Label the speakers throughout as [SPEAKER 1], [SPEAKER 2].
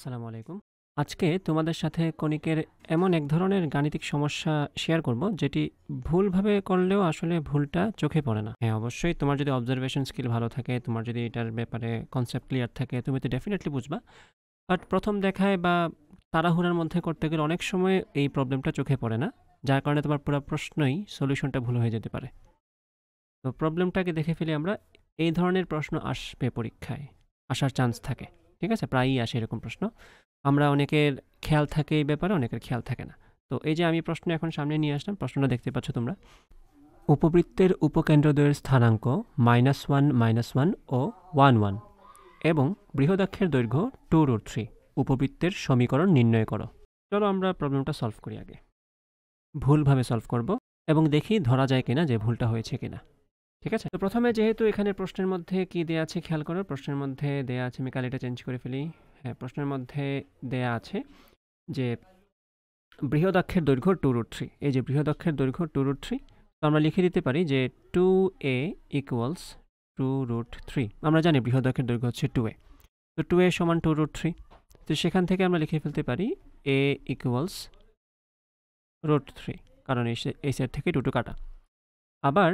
[SPEAKER 1] আসসালামু আলাইকুম। আজকে তোমাদের সাথে কণিকের এমন এক ধরনের গাণিতিক সমস্যা শেয়ার করব, যেটি ভুলভাবে করলেও আসলে ভুলটা চোখে পড়ে না। হ্যাঁ অবশ্যই তোমার যদি অবজারভেশন স্কিল ভালো থাকে, তোমার যদি এটার ব্যাপারে কনসেপ্ট ক্লিয়ার থাকে, তুমি তো ডেফিনেটলি বুঝবা। বাট প্রথম দেখায় বা তাড়াহুড়ার মধ্যে করতে গেলে অনেক সময় এই প্রবলেমটা চোখে পড়ে না, যার কারণে তোমার পুরো প্রশ্নই সলিউশনটা ভুল হয়ে যেতে পারে। তো প্রবলেমটাকে দেখে ফেলে আমরা, এই ধরনের প্রশ্ন আসবে পরীক্ষায়, আসার চান্স থাকে। ঠিক আছে? প্রায়ই আসে এরকম প্রশ্ন। আমরা অনেকের খেয়াল থাকে এই ব্যাপারে, অনেকের খেয়াল থাকে না। তো এই যে আমি প্রশ্ন এখন সামনে নিয়ে আসলাম, প্রশ্নটা দেখতে পাচ্ছ তোমরা। উপবৃত্তের উপকেন্দ্রদ্বয়ের স্থানাঙ্ক মাইনাস ওয়ান মাইনাস ওয়ান ও ওয়ান ওয়ান এবং বৃহদাক্ষের দৈর্ঘ্য টু রুট থ্রি উপবৃত্তের সমীকরণ নির্ণয় করো। চলো আমরা প্রবলেমটা সলভ করি আগে। ভুলভাবে সলভ করব এবং দেখি ধরা যায় কিনা যে ভুলটা হয়েছে কিনা। ঠিক আছে? তো প্রথমে যেহেতু এখানে প্রশ্নের মধ্যে কি দেয়া আছে খেয়াল করো, প্রশ্নের মধ্যে দেয়া আছে, আমি কালিটা চেঞ্জ করে ফেলি। হ্যাঁ প্রশ্নের মধ্যে দেয়া আছে যে বৃহদাক্ষের দৈর্ঘ্য টু রুট থ্রি এই যে বৃহদাক্ষের দৈর্ঘ্য টু রুট থ্রি তো আমরা লিখে দিতে পারি যে two A equals to root three আমরা জানি বৃহদাক্ষের দৈর্ঘ্য হচ্ছে টু এ তো টু এ সমান টু রুট থ্রি তো সেখান থেকে আমরা লিখে ফেলতে পারি এ ইকুয়ালস রুট থ্রি কারণ এই সাইড থেকে টু টু কাটা। আবার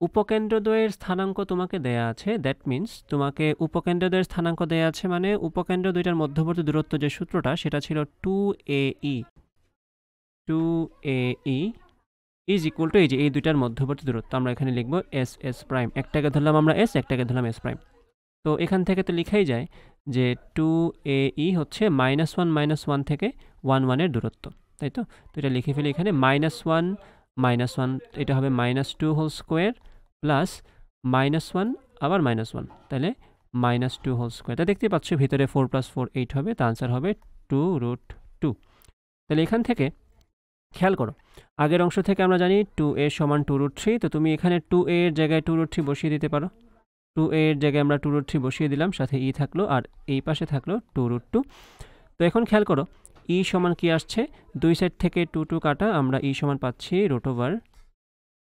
[SPEAKER 1] উপকেন্দ্রদ্বয়ের স্থানাঙ্ক তোমাকে দেয়া আছে দ্যাট মিন্স তোমাকে উপকেন্দ্রদ্বয়ের স্থানাঙ্ক দেয়া আছে মানে উপকেন্দ্র দুইটার মধ্যবর্তী দূরত্ব যে সূত্রটা, সেটা ছিল two A E two A E is equal to এই যে, এই দুইটার মধ্যবর্তী দূরত্ব, আমরা এখানে লিখব এস এস প্রাইম একটাকে ধরলাম আমরা এস একটাকে ধরলাম এস প্রাইম তো এখান থেকে তো লিখাই যায় যে টু এ ই হচ্ছে মাইনাস ওয়ান মাইনাস ওয়ান থেকে ওয়ান ওয়ানের দূরত্ব, তাই তো? তো এটা লিখে ফেলি এখানে মাইনাস ওয়ান মাইনাস ওয়ান এটা হবে minus two whole square plus minus one আবার মাইনাস ওয়ান তাহলে মাইনাস টু হোল স্কোয়ার তা দেখতে পাচ্ছ ভিতরে ফোর প্লাস ফোর এইট হবে তা আনসার হবে টু রুট টু তাহলে এখান থেকে খেয়াল করো, আগের অংশ থেকে আমরা জানি টু এ সমান টু রুট থ্রি তো তুমি এখানে টু এর জায়গায় টু রুট থ্রি বসিয়ে দিতে পারো। টু এর জায়গায় আমরা টু রুট থ্রি বসিয়ে দিলাম, সাথে ই থাকল, আর এই পাশে থাকল টু রুট টু তো এখন খেয়াল করো ই সমান কি আসছে? দুই সাইড থেকে টু টু কাটা আমরা ই সমান পাচ্ছি root over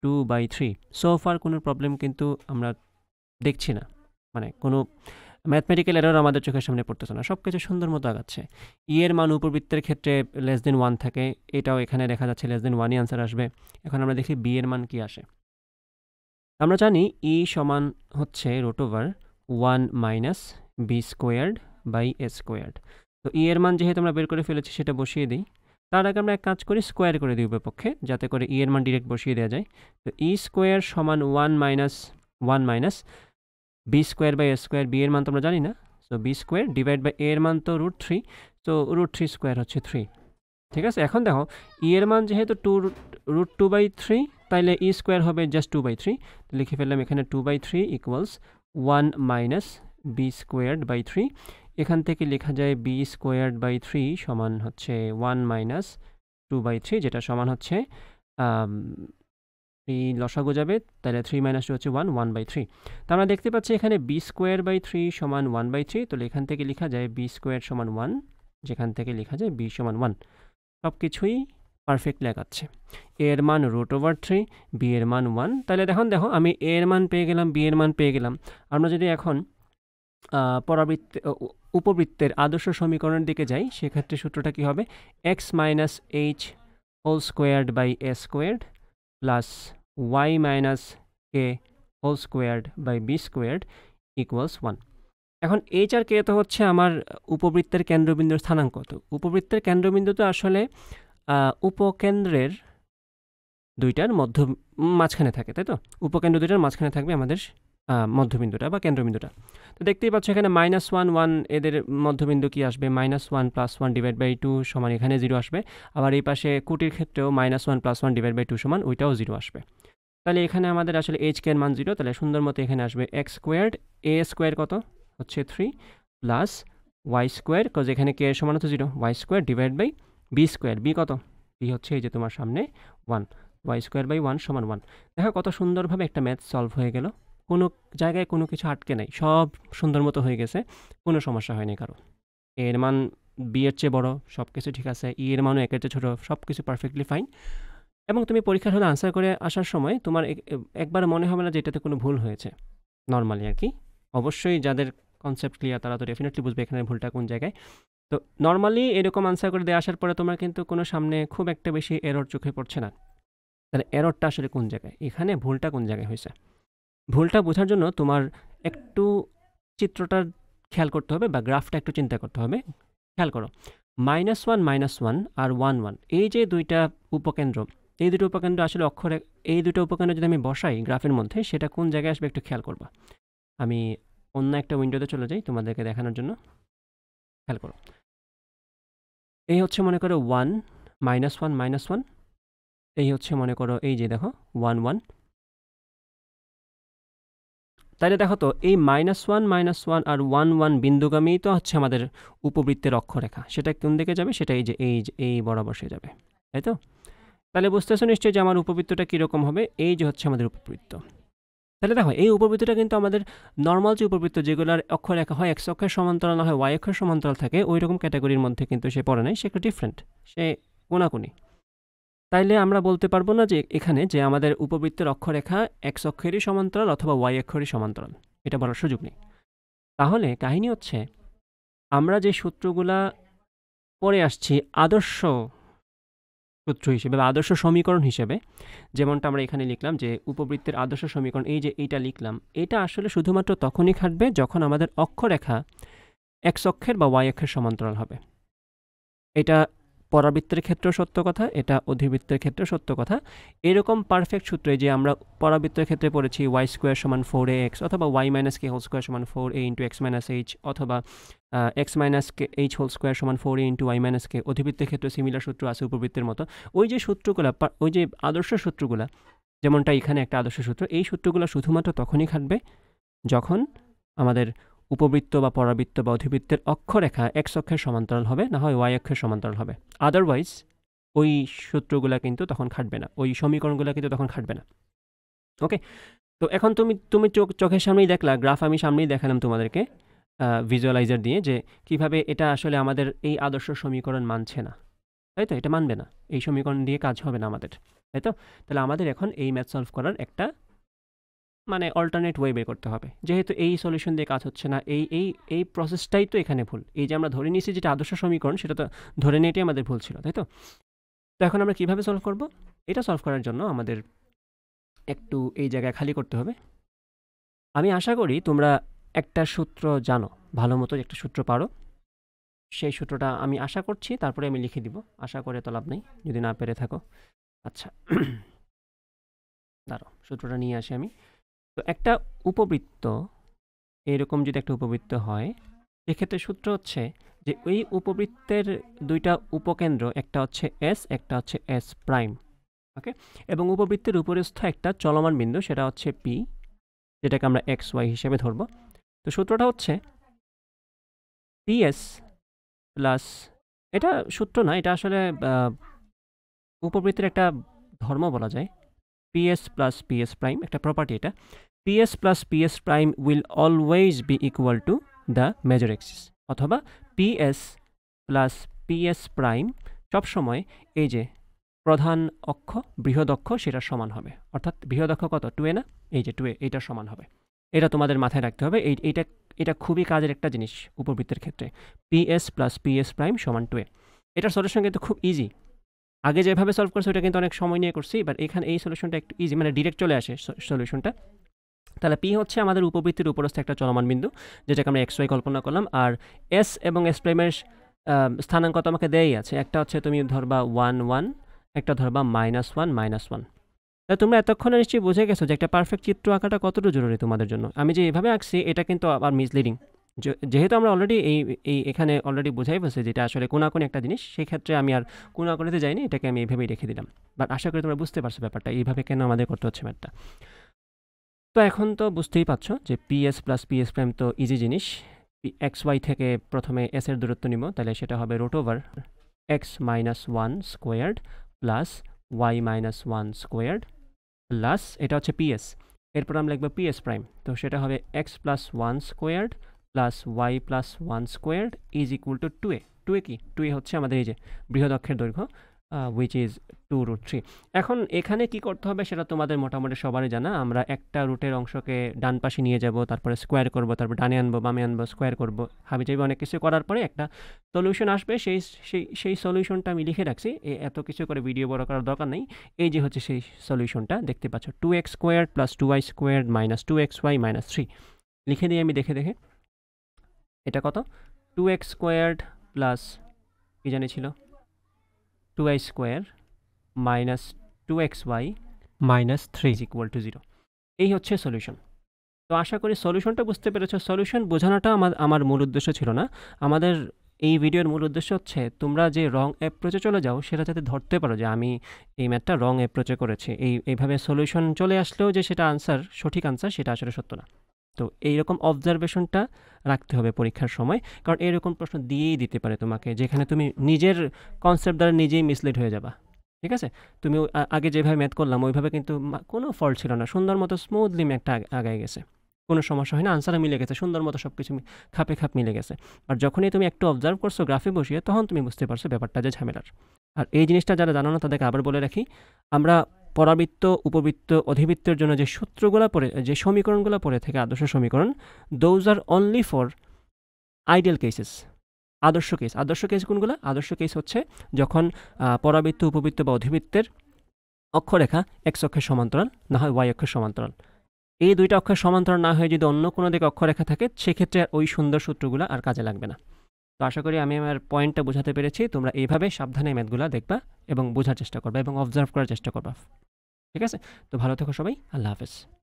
[SPEAKER 1] two by three so far কোনো প্রবলেম কিন্তু আমরা দেখছি না। মানে কোনো ম্যাথমেটিক্যাল এরর আমাদের চোখের সামনে পড়তেছে না। সব কিছু সুন্দর মতো আগাচ্ছে। ই এর মান উপবৃত্তের ক্ষেত্রে লেস দেন ওয়ান থাকে। এটাও এখানে দেখা যাচ্ছে লেস দেন ওয়ানই আনসার আসবে। এখন আমরা দেখি বি এর মান কি আসে। আমরা জানি ই সমান হচ্ছে root over one minus B squared by A squared তো ই এর মান যেহেতু আমরা বের করে ফেলেছি, সেটা বসিয়ে দিই। তার আগে আমরা এক কাজ করি স্কোয়ার করে দিই পক্ষে যাতে করে ই এর মান ডিরেক্ট বসিয়ে দেওয়া যায়। তো ই স্কোয়ার সমান one minus one minus B square by A square B এর মান তো আমরা জানি না। So B square divide by A এর মান তো রুট থ্রি তো রুট থ্রি স্কোয়ার হচ্ছে থ্রি ঠিক আছে? এখন দেখো ই এর মান যেহেতু two root two by three তাইলে ই স্কোয়ার হবে জাস্ট টু বাই থ্রি লিখে ফেললাম এখানে two by three equals one minus B squared by three এখান থেকে লেখা যায় বি স্কোয়ার্ড বাই থ্রি সমান হচ্ছে one minus two by three যেটা সমান হচ্ছে থ্রি লসাগু যাবে, তাহলে থ্রি মাইনাস টু হচ্ছে ওয়ান ওয়ান বাই থ্রি তো আমরা দেখতে পাচ্ছি এখানে বি স্কোয়ার বাই থ্রি সমান ওয়ান বাই থ্রি তো এখান থেকে লেখা যায় বি স্কোয়ার সমান ওয়ান যেখান থেকে লেখা যায় বি সমান ওয়ান সব কিছুই পারফেক্ট লেখাচ্ছে এর মান রুট ওভার থ্রি বি এর মান ওয়ান তাহলে দেখুন দেখো আমি এর মান পেয়ে গেলাম বি এর মান পেয়ে গেলাম। আমরা যদি এখন পরাবৃত্ত উপবৃত্তের আদর্শ সমীকরণের দিকে যাই, সেক্ষেত্রে সূত্রটা কী হবে? X minus H whole squared by A squared plus Y minus K whole squared by B squared equals one এখন এইচ আর কে তো হচ্ছে আমার উপবৃত্তের কেন্দ্রবিন্দুর স্থানাঙ্ক। তো উপবৃত্তের কেন্দ্রবিন্দু তো আসলে উপকেন্দ্রের দুইটার মধ্য, মাঝখানে থাকে, তাই তো? উপকেন্দ্র দুইটার মাঝখানে থাকবে আমাদের মধ্যবিন্দুটা বা কেন্দ্রবিন্দুটা। তো দেখতেই পাচ্ছ এখানে মাইনাস ওয়ান ওয়ান এদের মধ্যবিন্দু কি আসবে? Minus one plus one divide by two সমান এখানে জিরো আসবে। আবার এই পাশে কুটির ক্ষেত্রেও minus one plus one divide by two সমান ওইটাও জিরো আসবে। তাহলে এখানে আমাদের আসলে এইচ কে এর মান জিরো তাহলে সুন্দর মতো এখানে আসবে এক্স স্কোয়ার্ড এ স্কোয়ার কত? হচ্ছে three plus Y square cause এখানে কে এর সমান হচ্ছে zero Y square divide by B square B কত? বি হচ্ছে এই যে তোমার সামনে one Y square by one সমান ওয়ান দেখো কত সুন্দরভাবে একটা ম্যাথ সলভ হয়ে গেল। কোনো জায়গায় কোনো কিছু আটকে নাই, সব সুন্দর মতো হয়ে গেছে, কোনো সমস্যা হয়নি কারও। এর মান বি এর চেয়ে বড়ো সব কিছু ঠিক আছে ই এর মানও একের চেয়ে ছোটো সব কিছু পারফেক্টলি ফাইন এবং তুমি পরীক্ষার হলে আনসার করে আসার সময় তোমার একবার মনে হবে না যে এটাতে কোনো ভুল হয়েছে। নর্মালি আর কি। অবশ্যই যাদের কনসেপ্ট ক্লিয়ার তারা তো ডেফিনেটলি বুঝবে এখানে ভুলটা কোন জায়গায়। তো নর্মালি এরকম আনসার করে দিয়ে আসার পরে তোমার কিন্তু কোনো সামনে খুব একটা বেশি এরর চোখে পড়ছে না। তাহলে এররটা আসলে কোন জায়গায়? এখানে ভুলটা কোন জায়গায় হয়েছে? ভুলটা বোঝার জন্য তোমার একটু চিত্রটা খেয়াল করতে হবে বা গ্রাফটা একটু চিন্তা করতে হবে। খেয়াল করো মাইনাস ওয়ান মাইনাস ওয়ান আর ওয়ান ওয়ান এই যে দুইটা উপকেন্দ্র, এই দুটো উপকেন্দ্র আসলে অক্ষরে, এই দুটো উপকেন্দ্র যদি আমি বসাই গ্রাফের মধ্যে সেটা কোন জায়গায় আসবে একটু খেয়াল করবা। আমি অন্য একটা উইন্ডোতে চলে যাই তোমাদেরকে দেখানোর জন্য। খেয়াল করো, এই হচ্ছে মনে করো one minus one minus one এই হচ্ছে মনে করো এই যে দেখো ওয়ান ওয়ান তাহলে দেখো তো, এই মাইনাস ওয়ান মাইনাস ওয়ান আর ওয়ান ওয়ান বিন্দুগামী তো হচ্ছে আমাদের উপবৃত্তের অক্ষরেখা। সেটা কোন দিকে যাবে? সেটা এই যে এই যে, এই বরাবর সে যাবে। তাই তো তাহলে বুঝতে বুঝতেছো নিশ্চয়ই যে আমার উপবৃত্তটা কীরকম হবে? এই যে হচ্ছে আমাদের উপবৃত্ত। তাহলে দেখো, এই উপবৃত্তটা কিন্তু আমাদের নর্মাল যে উপবৃত্ত যেগুলোর অক্ষরেখা হয় এক্স অক্ষের সমান্তরাল না হয় ওয়াই অক্ষের সমান্তরাল থাকে ওই রকম ক্যাটাগরির মধ্যে কিন্তু সে পড়ে নাই, সে একটু ডিফারেন্ট সে কোনাকুনি। তাইলে আমরা বলতে পারব না যে এখানে যে আমাদের উপবৃত্তের অক্ষরেখা এক্স অক্ষেরই সমান্তরাল অথবা ওয়াই অক্ষরই সমান্তরাল। এটা বলার সুযোগ নেই। তাহলে কাহিনী হচ্ছে, আমরা যে সূত্রগুলা পরে আসছি আদর্শ সূত্র হিসেবে বা আদর্শ সমীকরণ হিসেবে, যেমনটা আমরা এখানে লিখলাম যে উপবৃত্তের আদর্শ সমীকরণ, এই যে এইটা লিখলাম, এটা আসলে শুধুমাত্র তখনই খাটবে যখন আমাদের অক্ষরেখা এক্স অক্ষের বা ওয়াই অক্ষের সমান্তরাল হবে। এটা পরাবৃত্তের ক্ষেত্রেও সত্য কথা, এটা অধিবৃত্তের ক্ষেত্রেও সত্য কথা। এরকম পারফেক্ট সূত্রে যে আমরা পরাবৃত্তের ক্ষেত্রে পড়েছি ওয়াই স্কোয়ার সমান ফোর এ এক্স অথবা y minus k whole square সমান four a into x minus h অথবা x minus k h whole square সমান four a into y minus k অধিবৃত্তের ক্ষেত্রে সিমিলার সূত্র আছে উপবৃত্তের মতো। ওই যে সূত্রগুলো ওই যে আদর্শ সূত্রগুলো, যেমনটা এখানে একটা আদর্শ সূত্র, এই সূত্রগুলো শুধুমাত্র তখনই খাটবে যখন আমাদের উপবৃত্ত বা পরাবৃত্ত বা অধিবৃত্তের অক্ষরেখা এক্স অক্ষের সমান্তরাল হবে, না হয় ওয়াই অক্ষের সমান্তরাল হবে। আদারওয়াইজ ওই সূত্রগুলো কিন্তু তখন খাটবে না। ওই সমীকরণগুলো কিন্তু তখন খাটবে না। ওকে তো এখন তুমি তুমি চোখ, চোখের সামনেই দেখলা গ্রাফ আমি সামনেই দেখালাম তোমাদেরকে ভিজুয়ালাইজার দিয়ে যে কীভাবে এটা আসলে আমাদের এই আদর্শ সমীকরণ মানছে না। তাই তো? এটা মানবে না। এই সমীকরণ দিয়ে কাজ হবে না আমাদের। তাই তো? তাহলে আমাদের এখন এই ম্যাথ সলভ করার একটা মানে অল্টারনেট ওয়ে বের করতে হবে। যেহেতু এই সলিউশন দিয়ে কাজ হচ্ছে না, এই এই এই প্রসেসটাই তো এখানে ভুল। এই যে আমরা ধরে নিয়েছি যেটা আদর্শ সমীকরণ, সেটা তো ধরে নিয়েটাই আমাদের ভুল ছিল, তাই তো? তো এখন আমরা কীভাবে সলভ করব? এটা সলভ করার জন্য আমাদের একটু এই জায়গায় খালি করতে হবে। আমি আশা করি তোমরা একটা সূত্র জানো, ভালো মতো একটা সূত্র পারো। সেই সূত্রটা আমি আশা করছি, তারপরে আমি লিখে দিব। আশা করে তো লাভ নেই, যদি না পেরে থাকো। আচ্ছা দাঁড়ো সূত্রটা নিয়ে আসি আমি। তো একটা উপবৃত্ত, এরকম যদি একটা উপবৃত্ত হয়, এক্ষেত্রে সূত্র হচ্ছে যে ওই উপবৃত্তের দুইটা উপকেন্দ্র, একটা হচ্ছে এস একটা হচ্ছে এস প্রাইম ওকে এবং উপবৃত্তের উপরস্থ একটা চলমান বিন্দু, সেটা হচ্ছে পি যেটাকে আমরা এক্স ওয়াই হিসেবে ধরব। তো সূত্রটা হচ্ছে পিএস প্লাস এটা সূত্র না, এটা আসলে উপবৃত্তের একটা ধর্ম বলা যায়। পিএস প্লাস পিএস প্রাইম একটা প্রপার্টি এটা PS plus PS prime will always be equal to the major axis অথবা পিএস প্লাস পিএস প্রাইম সবসময় এই যে প্রধান অক্ষ, বৃহৎ অক্ষ সেটার সমান হবে। অর্থাৎ বৃহৎ অক্ষ কত? টু না? এই যে টু এ এইটার সমান হবে। এটা তোমাদের মাথায় রাখতে হবে, এই, এইটা, এটা খুবই কাজের একটা জিনিস উপবৃত্তের ক্ষেত্রে। পিএস প্লাস পিএস প্রাইম সমান টু এ এটার সলিউশন কিন্তু খুব ইজি আগে যেভাবে সলভ করছে ওটা কিন্তু অনেক সময় নিয়ে করছি বাট এখানে এই সলিউশনটা একটু ইজি মানে ডিরেক্ট চলে আসে সলিউশনটা তাহলে পি হচ্ছে আমাদের উপবৃত্তির উপরস্থ একটা চলমান বিন্দু, যেটাকে আমরা এক্স ওয়াই কল্পনা করলাম, আর এস এবং এস প্রাইমের স্থানাঙ্ক তো আমাকে দেয়াই আছে। একটা হচ্ছে তুমি ধরবা ওয়ান ওয়ান একটা ধরবা মাইনাস ওয়ান মাইনাস ওয়ান তা তোমরা এতক্ষণে নিশ্চয়ই বুঝে গেছো যে একটা পারফেক্ট চিত্র আঁকাটা কতটা জরুরি তোমাদের জন্য। আমি যে এভাবে আঁকছি, এটা কিন্তু আবার মিসলিডিং যেহেতু আমরা অলরেডি এই এই, এখানে অলরেডি বোঝাই বলছি যেটা আসলে কোনাকুনি একটা জিনিস সেই ক্ষেত্রে আমি আর কোনাকুনিতে যাইনি, এটাকে আমি এইভাবেই রেখে দিলাম। বাট আশা করি তোমরা বুঝতে পারছ ব্যাপারটা, এইভাবে কেন আমাদের করতে হচ্ছে ম্যাথটা তো এখন তো বুঝতেই পারছ যে পিএস প্লাস পিএস প্রাইম তো ইজি জিনিস। এক্স ওয়াই থেকে প্রথমে এস এর দূরত্ব নিব, তাহলে সেটা হবে root over x minus one squared plus y minus one squared plus এটা হচ্ছে পিএস এরপর আমরা লিখব পিএস প্রাইম তো সেটা হবে x plus one squared plus y plus one squared is equal to two a two a কি? Two a হচ্ছে আমাদের এই যে বৃহদক্ষের দৈর্ঘ্য which is two root three এখন এখানে কি করতে হবে সেটা তোমাদের মোটামুটি সবারই জানা। আমরা একটা রুটের অংশকে ডান পাশে নিয়ে যাব, তারপরে স্কোয়ার করব, তারপর ডানে আনব, বামে আনব স্কোয়ার করব। হাবি যাবি অনেক কিছু করার পরে একটা সলিউশন আসবে। সেই সেই সেই সলিউশনটা আমি লিখে রাখছি। এত কিছু করে ভিডিও বড় করার দরকার নেই। এই যে হচ্ছে সেই সলিউশনটা দেখতে পাচ্ছ two x square plus two y square minus two x y minus three লিখে দিই আমি দেখে দেখে এটা কত? টু এক্স স্কোয়ার্ড প্লাস কী জানি ছিল? Two I square minus two x y minus three is equal to zero এই হচ্ছে সলিউশন তো আশা করি সলিউশনটা বুঝতে পেরেছ। সলিউশন বোঝানোটা আমার আমার মূল উদ্দেশ্য ছিল না। আমাদের এই ভিডিওর মূল উদ্দেশ্য হচ্ছে, তোমরা যে রং অ্যাপ্রোচে চলে যাও, সেটা যাতে ধরতে পারো যে আমি এই ম্যাথটা রং অ্যাপ্রোচে করেছি। এই, এইভাবে সলিউশন চলে আসলেও যে সেটা আনসার সঠিক আনসার সেটা আসলে সত্য না। তো এইরকম অবজারভেশনটা রাখতে হবে পরীক্ষার সময়। কারণ এরকম প্রশ্ন দিয়েই দিতে পারে তোমাকে, যেখানে তুমি নিজের কনসেপ্ট দ্বারা নিজেই মিসলিড হয়ে যাবা। ঠিক আছে? তুমি আগে যেভাবে ম্যাথ করলাম, ওইভাবে কিন্তু কোনো ফল ছিল না। সুন্দর মতো স্মুথলি ম্যাথটা আগায় গেছে। কোনো সমস্যা হয় না আনসারে মিলে গেছে। সুন্দর মতো সব কিছু খাপে খাপ মিলে গেছে। আর যখনই তুমি একটু অবজার্ভ করছ গ্রাফে বসিয়ে, তখন তুমি বুঝতে পারছ ব্যাপারটা যে ঝামেলার। আর এই জিনিসটা যারা জানো না, তাদেরকে আবার বলে রাখি, আমরা পরাবৃত্ত, উপবৃত্ত, অধিবৃত্তের জন্য যে সূত্রগুলো পড়ে, যে সমীকরণগুলো পড়ে থাকে, আদর্শ সমীকরণ those are only for ideal cases আদর্শ কেস আদর্শ কেস কোনগুলো? আদর্শ কেস হচ্ছে যখন পরাবৃত্ত, উপবৃত্ত বা অধিবৃত্তের অক্ষরেখা এক্স অক্ষের সমান্তরাল, না হয় ওয়াই অক্ষের সমান্তরাল। এই দুইটা অক্ষের সমান্তরাল না হয়ে যদি অন্য কোনো দিকে অক্ষরেখা থাকে, সেক্ষেত্রে আর ওই সুন্দর সূত্রগুলো আর কাজে লাগবে না। তো আশা করি আমি আমার পয়েন্টটা বোঝাতে পেরেছি। তোমরা এইভাবে সাবধানে ম্যাথগুলো দেখবা এবং বোঝার চেষ্টা করবা এবং অবজার্ভ করার চেষ্টা করবা। ঠিক আছে? তো ভালো থেকো সবাই। আল্লাহ হাফেজ।